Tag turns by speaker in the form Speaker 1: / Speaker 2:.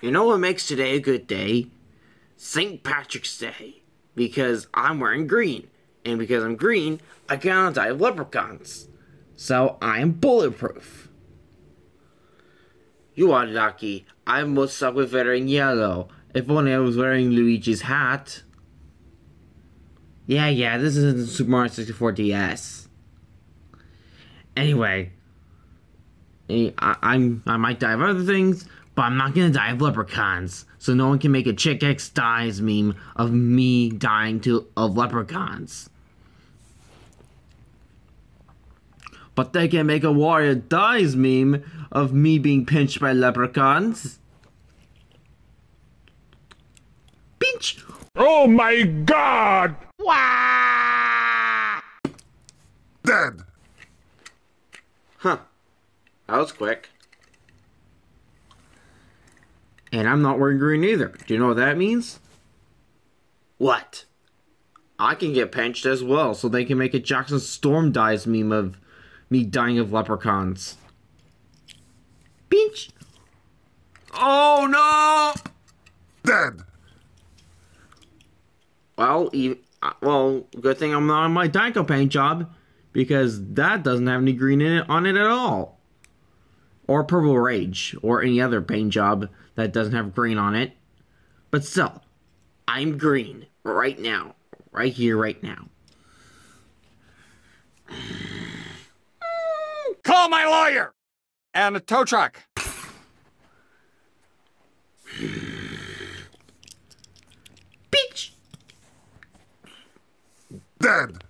Speaker 1: You know what makes today a good day? St. Patrick's Day. Because I'm wearing green. And because I'm green, I cannot die of leprechauns. So I am bulletproof. You are lucky. I'm most stuck with wearing yellow. If only I was wearing Luigi's hat. Yeah, yeah, this isn't Super Mario 64 DS. Anyway, I, I'm I might die of other things, but I'm not gonna die of leprechauns. So no one can make a Chick Hicks dies meme of me dying to of leprechauns. But they can make a warrior dies meme of me being pinched by leprechauns. Pinch!
Speaker 2: Oh my god! Wah!
Speaker 3: Dead!
Speaker 1: Huh. That was quick. And I'm not wearing green either. Do you know what that means? What? I can get pinched as well, so they can make a Jackson Storm dies meme of me dying of leprechauns. Pinch! Oh no!
Speaker 3: Dead!
Speaker 1: Well, uh, well, good thing I'm not on my Dinoco paint job because that doesn't have any green in it on it at all. Or Purple Rage or any other paint job that doesn't have green on it. But still, I'm green right now, right here, right now.
Speaker 2: Call my lawyer! And a tow truck.
Speaker 1: Peach.
Speaker 3: Dead!